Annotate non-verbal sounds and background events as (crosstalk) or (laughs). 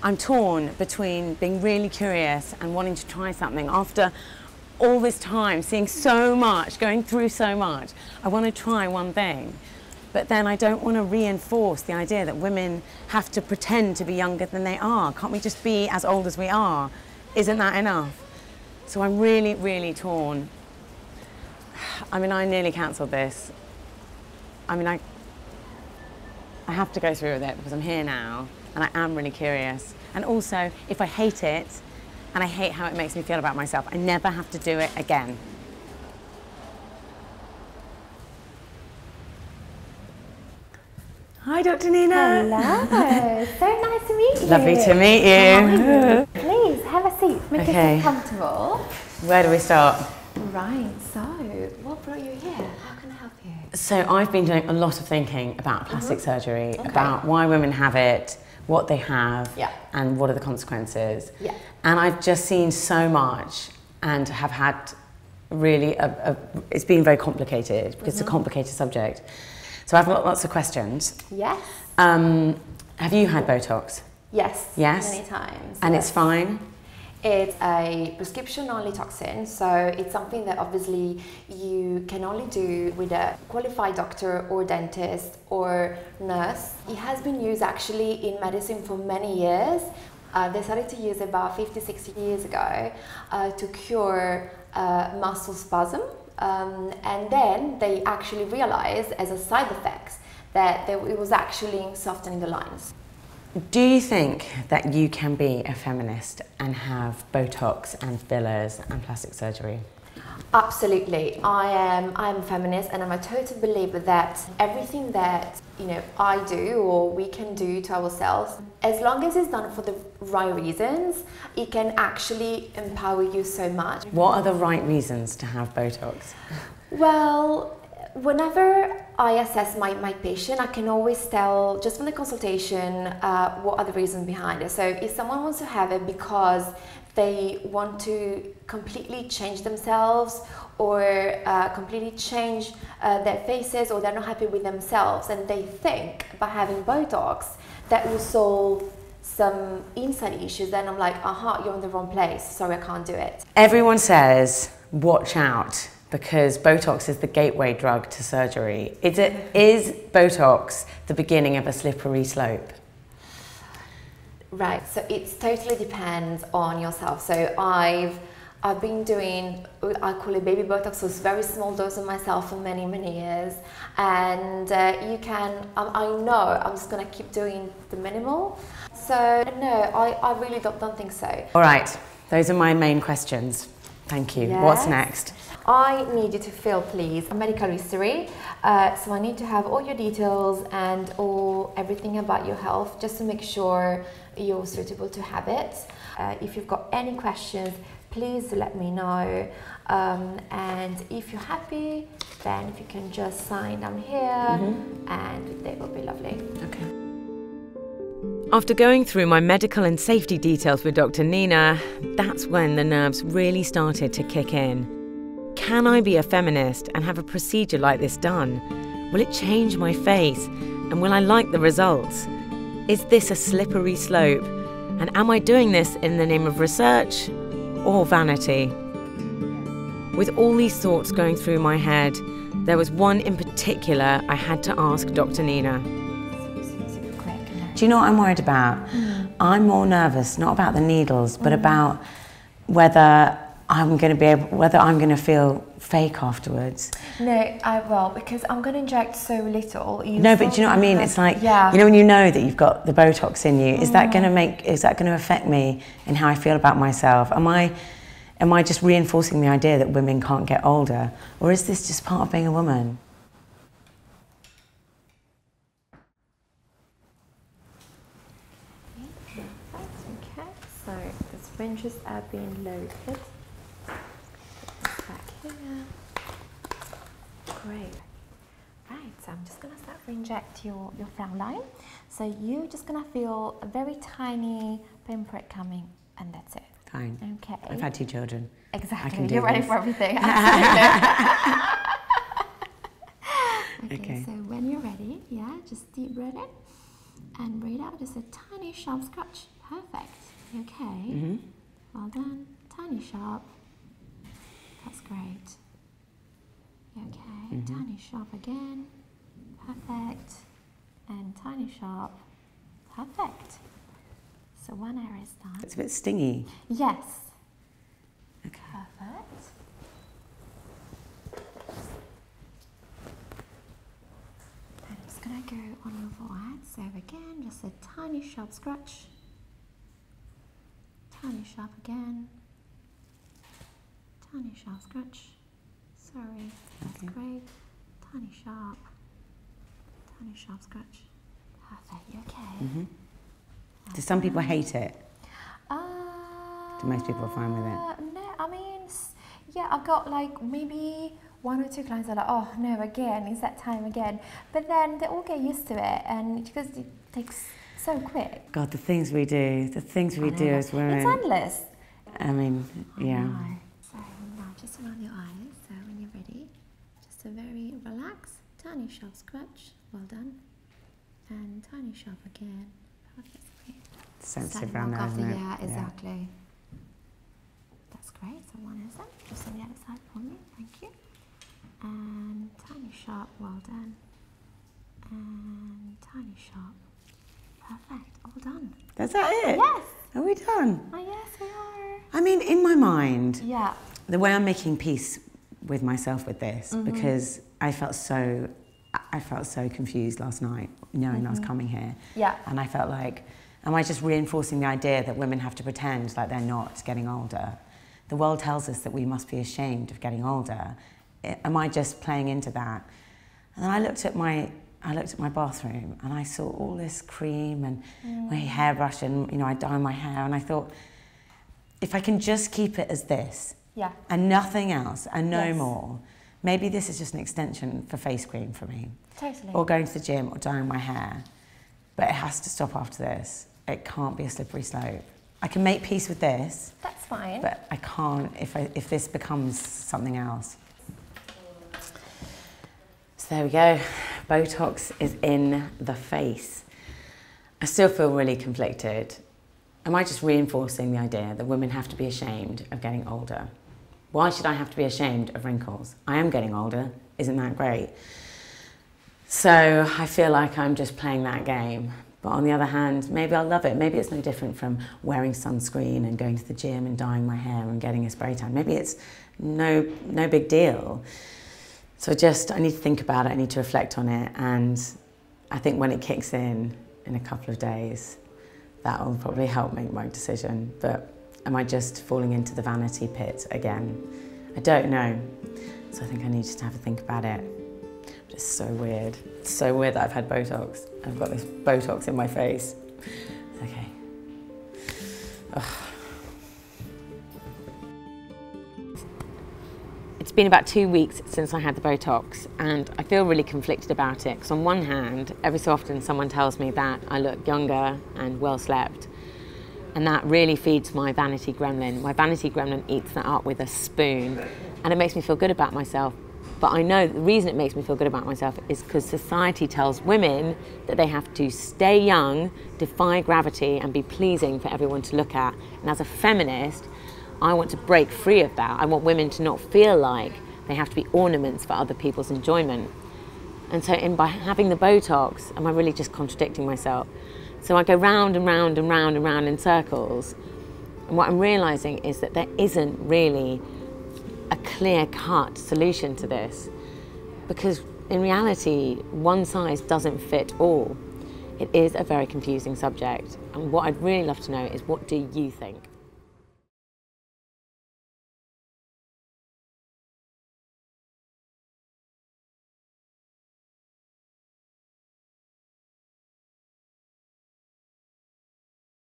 I'm torn between being really curious and wanting to try something after all this time, seeing so much, going through so much. I want to try one thing. But then I don't want to reinforce the idea that women have to pretend to be younger than they are. Can't we just be as old as we are? Isn't that enough? So I'm really, really torn. (sighs) I mean, I nearly cancelled this. I mean, I, I have to go through with it because I'm here now and I am really curious. And also, if I hate it and I hate how it makes me feel about myself, I never have to do it again. Hi, Dr. Nina. Hello, (laughs) so nice to meet you. Lovely to meet you. Please have a seat, make Okay. yourself comfortable. Where do we start? Right, so what brought you here? How can I help you? So I've been doing a lot of thinking about plastic mm-hmm. surgery, Okay. about why women have it, what they have, Yeah. and what are the consequences. Yeah. And I've just seen so much and have had really a, a it's been very complicated because it's a complicated subject. So I've got lots of questions. Yes. Um, have you had Botox? Yes. Yes? Many times. And yes. it's fine? It's a prescription only toxin, so it's something that obviously you can only do with a qualified doctor or dentist or nurse. It has been used actually in medicine for many years. Uh, they started to use it about 50, 60 years ago uh, to cure uh, muscle spasm. Um, and then they actually realized as a side effect that it was actually softening the lines. Do you think that you can be a feminist and have Botox and fillers and plastic surgery? Absolutely. I am I'm a feminist and I'm a total believer that everything that you know I do or we can do to ourselves, as long as it's done for the right reasons, it can actually empower you so much. What are the right reasons to have Botox? Well, whenever I assess my, my patient, I can always tell just from the consultation uh, what are the reasons behind it. So if someone wants to have it because they want to completely change themselves or uh, completely change uh, their faces or they're not happy with themselves and they think by having Botox that will solve some inside issues, then I'm like, aha, you're in the wrong place. Sorry, I can't do it. Everyone says, watch out, because Botox is the gateway drug to surgery. Is, it, is Botox the beginning of a slippery slope? Right, so it totally depends on yourself. So I've I've been doing I call it baby Botox, so it's very small dose of myself for many many years, and uh, you can um, I know I'm just gonna keep doing the minimal. So no, I, I really don't, don't think so. All right, those are my main questions. Thank you. What's next? I need you to fill, please, a medical history. Uh, so I need to have all your details and all everything about your health, just to make sure you're suitable to have it. Uh, if you've got any questions, please let me know. Um, and if you're happy, then if you can just sign down here, and they will be lovely. Okay. After going through my medical and safety details with Dr. Nina, that's when the nerves really started to kick in. Can I be a feminist and have a procedure like this done? Will it change my face? And will I like the results? Is this a slippery slope? And am I doing this in the name of research or vanity? With all these thoughts going through my head, there was one in particular I had to ask Dr. Nina. Do you know what I'm worried about? I'm more nervous, not about the needles, but mm. about whether I'm going to be able, whether I'm going to feel fake afterwards. No, I will because I'm going to inject so little. No, but do you know what I mean? It's like, yeah. you know, when you know that you've got the Botox in you, is that mm. going to make, is that going to affect me in how I feel about myself? Am I, am I just reinforcing the idea that women can't get older? Or is this just part of being a woman? Okay, so syringes are being loaded. Back here. Great. Right, so I'm just gonna start to inject your, your frown line. So you're just gonna feel a very tiny pinprick coming and that's it. Fine. Okay. I've had two children. Exactly. You're ready for everything. (laughs) Okay, Okay. So when you're ready, yeah, just deep breath in And breathe out, just a tiny sharp scratch. Perfect. Okay? Mm -hmm. Well done. Tiny sharp. That's great. Okay? Mm -hmm. Tiny sharp again. Perfect. And tiny sharp. Perfect. So one area is done. It's a bit stingy. Yes. Okay. Perfect. I'm just going to go on your forehead. So again, just a tiny sharp scratch. Tiny sharp again. Tiny sharp scratch. Sorry, that's okay. great. Tiny sharp. Tiny sharp scratch. Perfect, you okay? Mm -hmm. Do some people hate it? Uh, Do most people fine with it? No, I mean, yeah, I've got like maybe one or two clients are like, oh no, again, it's that time again. But then they all get used to it, and because it takes so quick. God, the things we do, the things we do as women. It's endless. I mean, yeah. I so now just around your eyes. So when you're ready, just a very relaxed, tiny sharp scratch. Well done. And tiny sharp again. Perfect sensitive around there, isn't it? Yeah, exactly. Yeah. That's great. So one is up. Just on the other side for me. Thank you. And tiny sharp. Well done. And tiny sharp. Perfect. All done. That's that it? Yes. Are we done? Oh, yes, we are. I mean, in my mind, yeah. the way I'm making peace with myself with this, mm -hmm. because I felt so I felt so confused last night knowing mm -hmm. I was mm-hmm. coming here. Yeah. And I felt like Am I just reinforcing the idea that women have to pretend like they're not getting older? The world tells us that we must be ashamed of getting older. Am I just playing into that? And then I looked at my I looked at my bathroom and I saw all this cream and mm. my hairbrush and you know I dye my hair and I thought if I can just keep it as this yeah. and nothing else and no yes. more maybe this is just an extension for face cream for me totally or going to the gym or dyeing my hair but it has to stop after this it can't be a slippery slope. I can make peace with this. That's fine. But I can't if, I, if this becomes something else. So there we go. Botox is in the face. I still feel really conflicted. Am I just reinforcing the idea that women have to be ashamed of getting older? Why should I have to be ashamed of wrinkles? I am getting older. Isn't that great? So I feel like I'm just playing that game. But on the other hand, maybe I'll love it. Maybe it's no different from wearing sunscreen and going to the gym and dyeing my hair and getting a spray tan. Maybe it's no, no big deal. So just, I need to think about it, I need to reflect on it. And I think when it kicks in, in a couple of days, that will probably help make my decision. But am I just falling into the vanity pit again? I don't know. So I think I need to have a think about it. It's so weird. It's so weird that I've had Botox. I've got this Botox in my face. Okay. Ugh. It's been about two weeks since I had the Botox and I feel really conflicted about it because on one hand, every so often someone tells me that I look younger and well slept and that really feeds my vanity gremlin. My vanity gremlin eats that up with a spoon and it makes me feel good about myself but I know the reason it makes me feel good about myself is because society tells women that they have to stay young, defy gravity, and be pleasing for everyone to look at. And as a feminist, I want to break free of that. I want women to not feel like they have to be ornaments for other people's enjoyment. And so, in by having the Botox, am I really just contradicting myself? So I go round and round and round and round in circles. And what I'm realizing is that there isn't really a clear cut solution to this because in reality, one size doesn't fit all. It is a very confusing subject, and what I'd really love to know is what do you think?